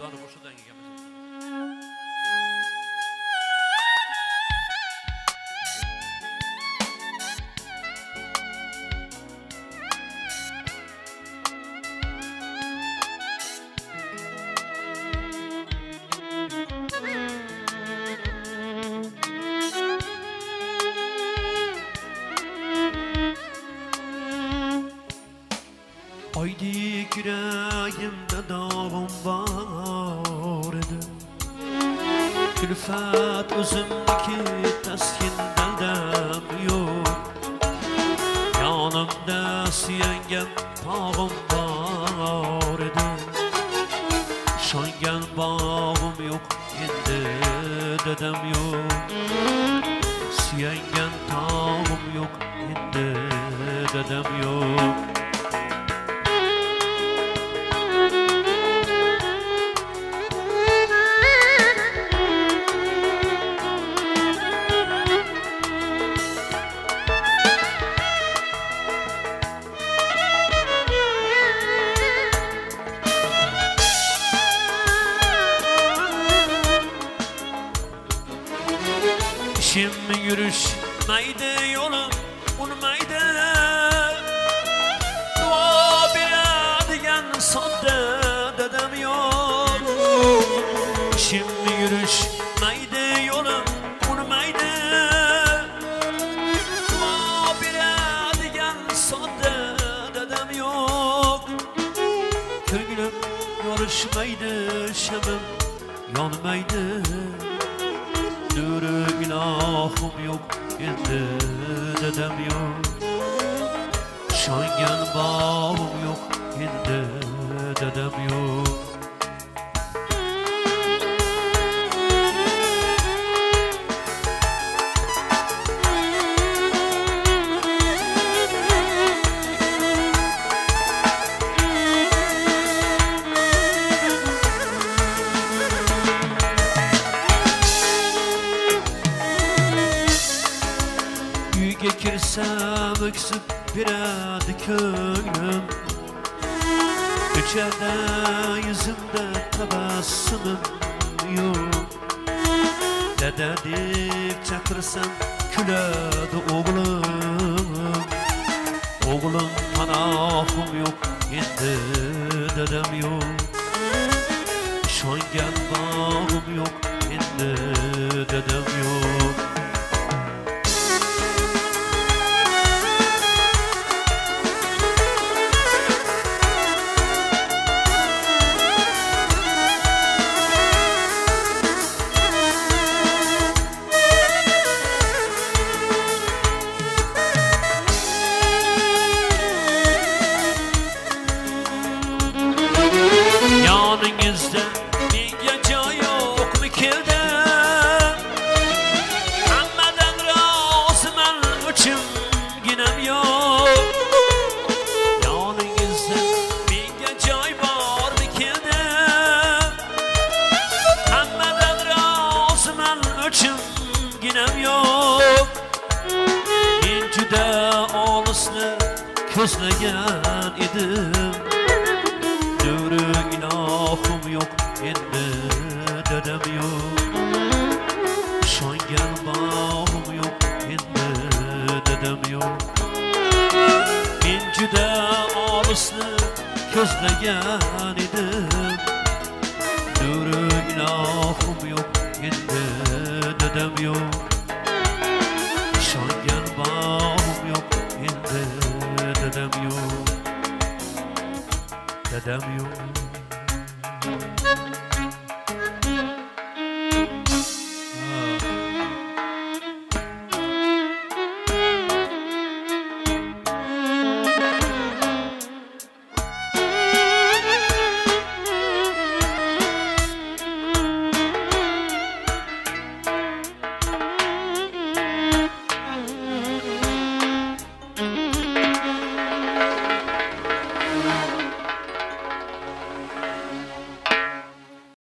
Dan hade varit så länge kan. Haydi yüreğimde dağım var idi. Külfet özümdeki teskin beldem yok. Yanımda süyengen tağım var idi. Şangen bağım yok endi dedem yok. Süyengen tağım yok endi dedem yok İşim yürüşmeydi yolum unmaydı. Dua beradigan sodda dadam yok. İşim yürüşmeydi yolum unmaydı. Dua beradigan sodda dadam yok. Ko'nglim yorishmaydi shamim yonmaydi Nuru ilahım yok endi dedem yok. Şangen bağım yok endi dedem yok Kirsam öksüp biradi ko'nglim Ko'chada yuzimda tabassumim yo'q Dada deb chaqirsam kuladi o'g'lim O'g'lim panohim yo'q endi dadam yo'q Ishongan bog'im yo'q ginam yok. Men juda olisni ko'zlagan edim Nuru ilahım yok endi dedem yok. Şangen bağım yok endi dedem yok. Men juda olisni ko'zlagan edim yok Dedem yok